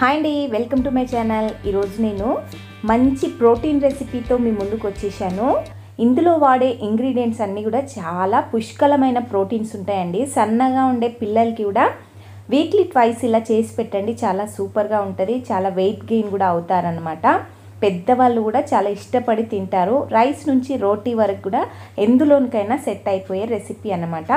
Hi అండి welcome to my channel. ఈరోజు నేను మంచి ప్రోటీన్ రెసిపీతో మీ ముందుకు వచ్చేసాను. ఇందులో వాడే ఇంగ్రీడియంట్స్ అన్నీ కూడా చాలా పుష్కలమైన ప్రోటీన్స్ ఉంటాయండి. సన్నగా ఉండే పిల్లలకి కూడా వీక్లీ ట్వైస్ ఇలా చేసి పెట్టండి చాలా సూపర్గా ఉంటుంది. చాలా వెయిట్ గెయిన్ కూడా అవుతారనమాట పెద్దవాళ్ళు కూడా చాలా ఇష్టపడి తింటారు. రైస్ నుంచి రోటీ వరకు కూడా ఎందులోనికైనా సెట్ అయిపోయే రెసిపీ అనమాట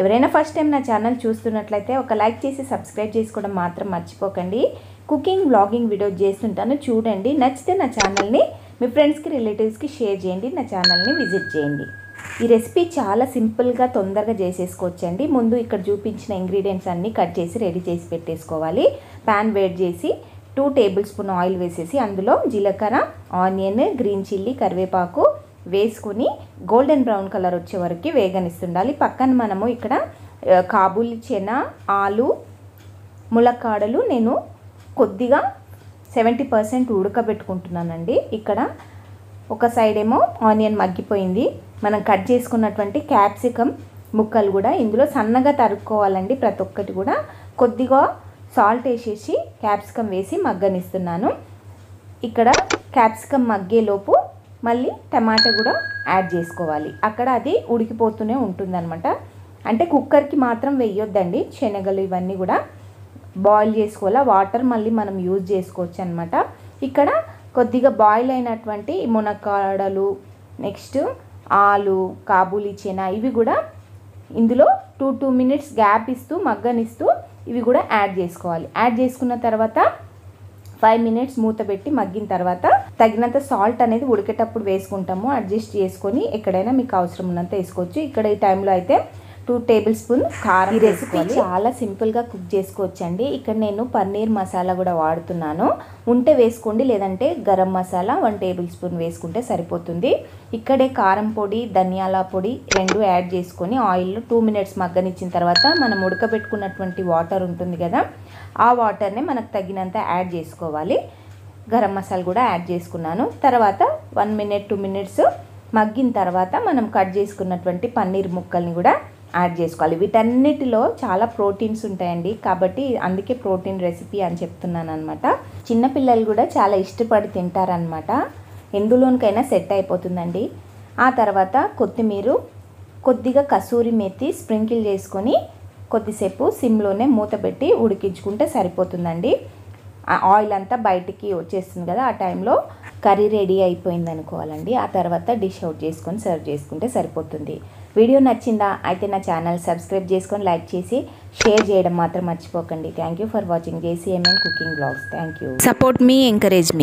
ఎవరైనా ఫస్ట్ టైం నా ఛానల్ చూస్తున్నట్లయితే ఒక లైక్ చేసి సబ్స్క్రైబ్ చేసుకోవడం మాత్రం మర్చిపోకండి. కుకింగ్ బ్లాగింగ్ వీడియో చేస్తుంటాను చూడండి. నచ్చితే నా ఛానల్ని మీ ఫ్రెండ్స్కి రిలేటివ్స్కి షేర్ చేయండి నా ఛానల్ని విజిట్ చేయండి. ఈ రెసిపీ చాలా సింపుల్గా తొందరగా చేసేసుకోవచ్చండి. ముందు ఇక్కడ చూపించిన ఇంగ్రీడియంట్స్ అన్నీ కట్ చేసి రెడీ చేసి పెట్టేసుకోవాలి. ప్యాన్ వేడి చేసి టూ టేబుల్ స్పూన్ ఆయిల్ వేసేసి అందులో జీలకర్ర ఆనియన్ గ్రీన్ చిల్లీ కరివేపాకు వేసుకుని గోల్డెన్ బ్రౌన్ కలర్ వచ్చే వరకు వేగనిస్తుండాలి. పక్కన మనము ఇక్కడ కాబూలి చెన ఆలు ములక్కాడలు నేను కొద్దిగా సెవెంటీ పర్సెంట్ ఉడకబెట్టుకుంటున్నానండి. ఇక్కడ ఒక సైడ్ ఏమో ఆనియన్ మగ్గిపోయింది. మనం కట్ చేసుకున్నటువంటి క్యాప్సికమ్ ముక్కలు కూడా ఇందులో సన్నగా తరుక్కోవాలండి ప్రతి ఒక్కటి కూడా. కొద్దిగా సాల్ట్ వేసేసి క్యాప్సికమ్ వేసి మగ్గనిస్తున్నాను. ఇక్కడ క్యాప్సికమ్ మగ్గేలోపు మళ్ళీ టమాటా కూడా యాడ్ చేసుకోవాలి. అక్కడ అది ఉడికిపోతూనే ఉంటుందన్నమాట. అంటే కుక్కర్కి మాత్రం వేయొద్దండి. శనగలు ఇవన్నీ కూడా బాయిల్ చేసుకోవాలా? వాటర్ మళ్ళీ మనం యూజ్ చేసుకోవచ్చు అనమాట ఇక్కడ కొద్దిగా బాయిల్ అయినటువంటి మునక్కాడలు నెక్స్ట్ ఆలు కాబూలి చేనా ఇవి కూడా ఇందులో టూ టూ మినిట్స్ గ్యాప్ ఇస్తూ మగ్గనిస్తూ ఇవి కూడా యాడ్ చేసుకోవాలి. యాడ్ చేసుకున్న తర్వాత ఫైవ్ మినిట్స్ మూత పెట్టి మగ్గిన తర్వాత తగినంత సాల్ట్ అనేది ఉడికేటప్పుడు వేసుకుంటాము. అడ్జస్ట్ చేసుకొని ఎక్కడైనా మీకు అవసరం ఉన్నంత వేసుకోవచ్చు. ఇక్కడ ఈ టైంలో అయితే టూ టేబుల్ స్పూన్ కారం రెసిపీ చాలా సింపుల్గా కుక్ చేసుకోవచ్చండి. ఇక్కడ నేను పన్నీర్ మసాలా కూడా వాడుతున్నాను. ఉంటే వేసుకోండి లేదంటే garam masala one table spoon వేసుకుంటే సరిపోతుంది. ఇక్కడే కారం పొడి ధనియాల పొడి రెండు యాడ్ చేసుకొని ఆయిల్లో టూ మినిట్స్ మగ్గనిచ్చిన తర్వాత మనం ఉడకబెట్టుకున్నటువంటి వాటర్ ఉంటుంది కదా ఆ వాటర్ని మనకు తగినంత యాడ్ చేసుకోవాలి. గరం మసాలా కూడా యాడ్ చేసుకున్నాను. తర్వాత వన్ మినిట్ టూ మినిట్స్ మగ్గిన తర్వాత మనం కట్ చేసుకున్నటువంటి పన్నీర్ ముక్కల్ని కూడా యాడ్ చేసుకోవాలి. వీటన్నిటిలో చాలా ప్రోటీన్స్ ఉంటాయండి. కాబట్టి అందుకే ప్రోటీన్ రెసిపీ అని చెప్తున్నాను అనమాట చిన్నపిల్లలు కూడా చాలా ఇష్టపడి తింటారనమాట ఎందులోనికైనా సెట్ అయిపోతుందండి. ఆ తర్వాత కొత్తిమీర కొద్దిగా కసూరి మెత్తి స్ప్రింకిల్ చేసుకొని కొద్దిసేపు సిమ్లోనే మూత పెట్టి ఉడికించుకుంటే సరిపోతుందండి. ఆయిల్ అంతా బయటికి వచ్చేస్తుంది కదా ఆ టైంలో కర్రీ రెడీ అయిపోయింది అనుకోవాలండి ఆ తర్వాత డిష్ అవుట్ చేసుకొని సర్వ్ చేసుకుంటే సరిపోతుంది. వీడియో నచ్చిందా అయితే నా ఛానల్ సబ్స్క్రైబ్ చేసుకొని లైక్ చేసి షేర్ చేయడం మాత్రం మర్చిపోకండి. Thank you for watching JCMN cooking blogs thank you support me encourage me